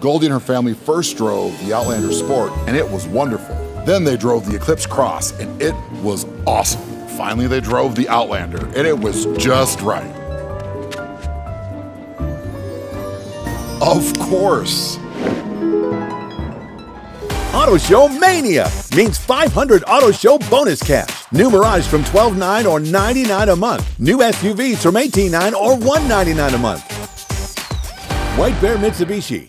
Goldie and her family first drove the Outlander Sport, and it was wonderful. Then they drove the Eclipse Cross, and it was awesome. Finally, they drove the Outlander, and it was just right. Of course. Auto Show Mania means 500 Auto Show bonus cash. New Mirage from twelve nine or ninety nine a month. New SUVs from eighteen nine or one ninety nine a month. White Bear Mitsubishi.